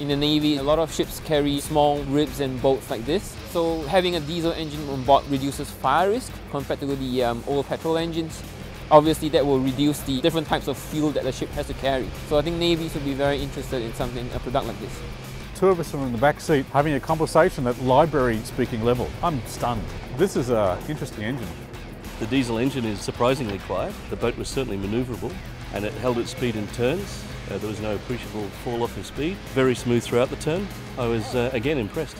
In the Navy, a lot of ships carry small ribs and bolts like this. So having a diesel engine on board reduces fire risk compared to the um, old petrol engines. Obviously that will reduce the different types of fuel that the ship has to carry. So I think navies would be very interested in something, a product like this. Two of us are in the back seat having a conversation at library speaking level. I'm stunned. This is an interesting engine. The diesel engine is surprisingly quiet. The boat was certainly manoeuvrable and it held its speed in turns. Uh, there was no appreciable fall off in speed. Very smooth throughout the turn. I was uh, again impressed.